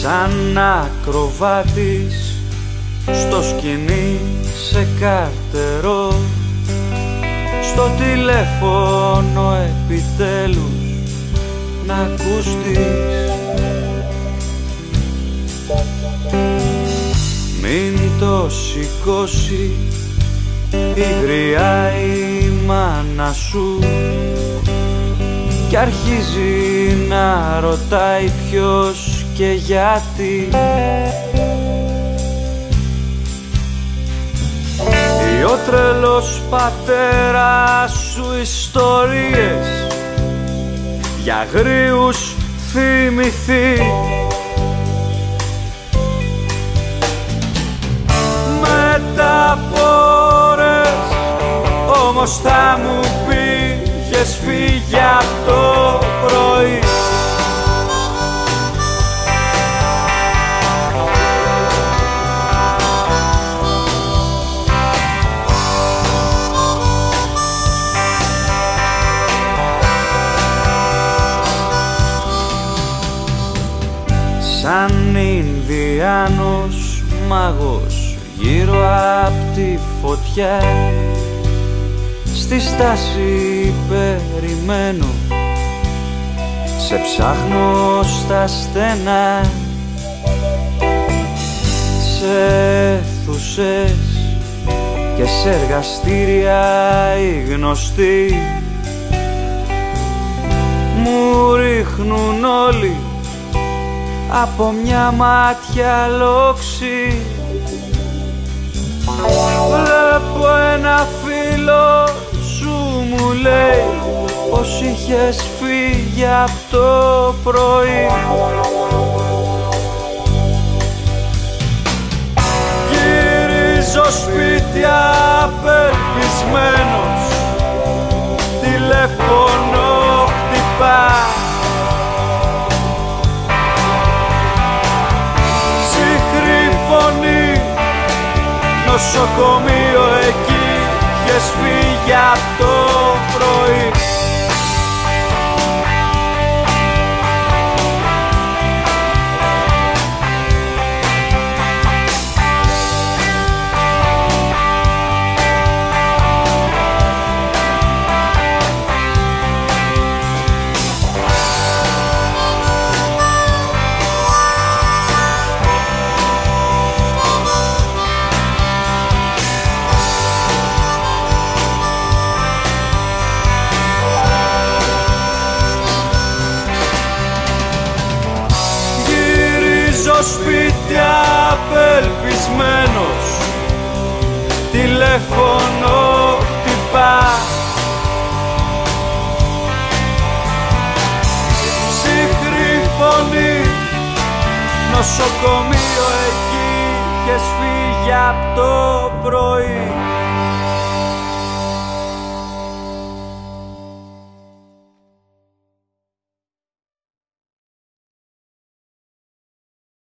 Σαν ακροβάτης στο σκηνή σε καρτερό. Στο τηλέφωνο επιτέλους να ακουστείς. Μην το σηκώσει η γριά η μάνα σου. Κι αρχίζει να ρωτάει ποιος και γιατί. Ο τρελός πατέρας σου ιστορίες για γρίους θυμηθεί. Μετά από ώρες όμως θα μου πήγες φύγει από το Σαν Ινδιάνος μάγος γύρω απ' τη φωτιά. Στη στάση περιμένω Σε ψάχνω στα στενά. Σε αίθουσες και σε εργαστήρια οι γνωστοί. Μου ρίχνουν όλοι από μια μάτια λόξη. Βλέπω ένα φίλο σου μου λέει πως είχες φύγει από το πρωί Γυρίζω σπίτι απελπισμένος τηλέφωνο νοσοκομείο εκεί Είχες φύγει από το πρωί σπίτι απελπισμένος. Τηλέφωνο χτυπά. Ψυχρή φωνή. Νοσοκομείο εκεί Είχες φύγει από το πρωί